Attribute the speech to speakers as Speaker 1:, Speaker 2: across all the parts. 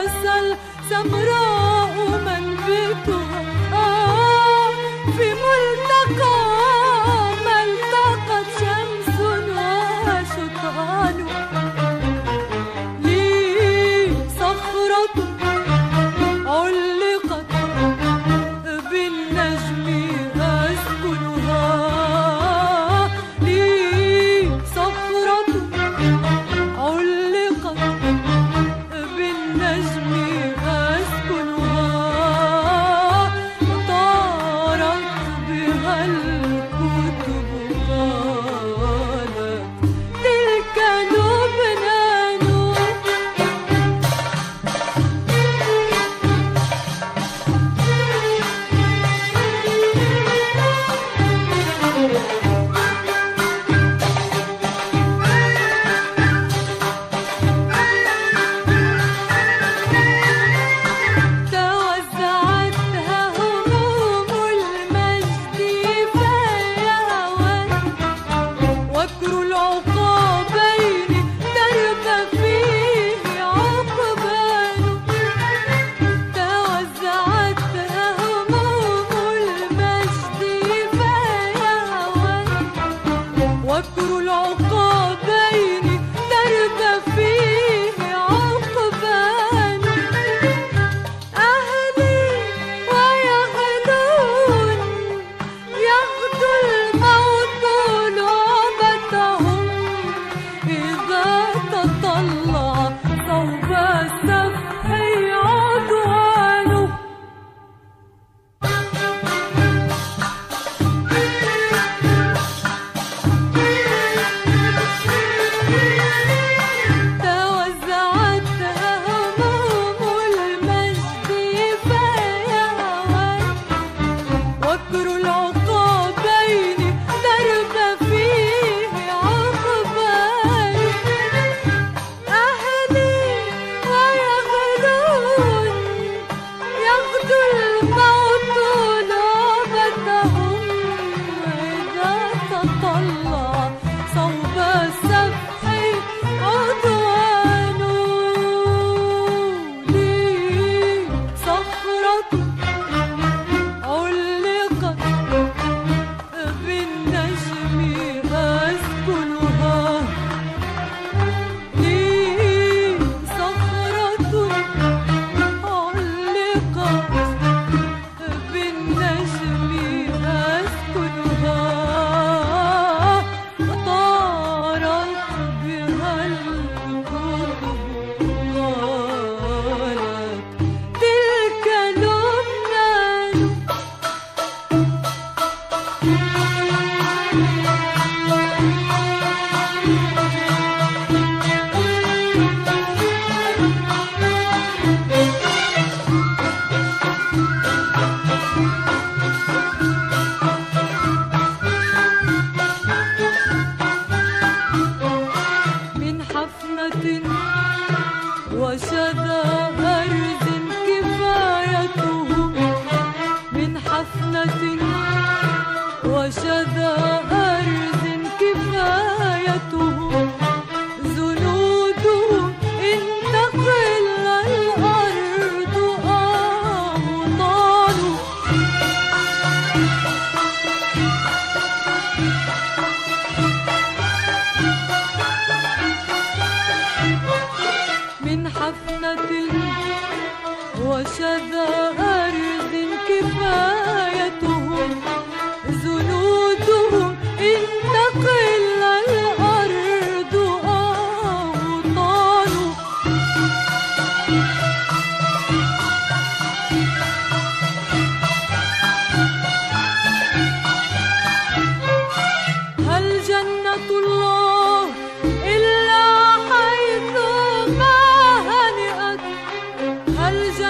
Speaker 1: السمراء halde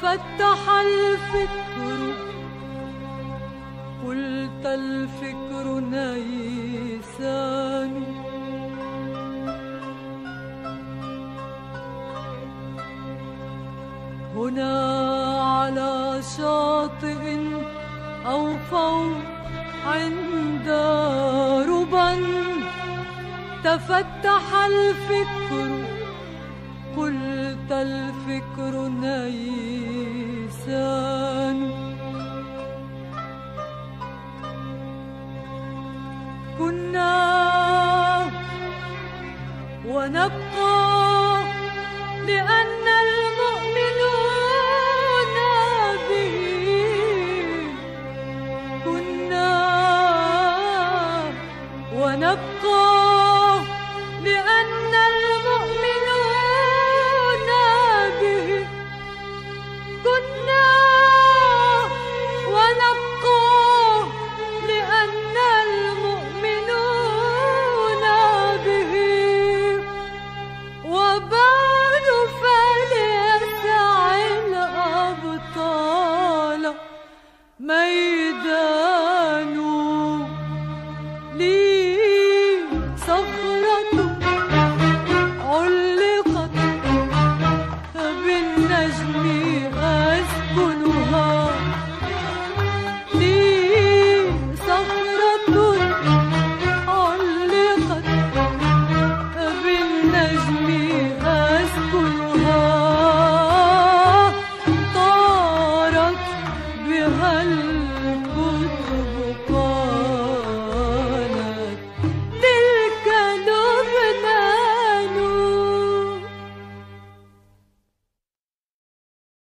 Speaker 1: تفتح الفكر. قلت الفكر نيسان. هنا على شاطئ أو فوق عند ربا تفتح الفكر. قلت الفكر نيسان. كنا ونبقى لأن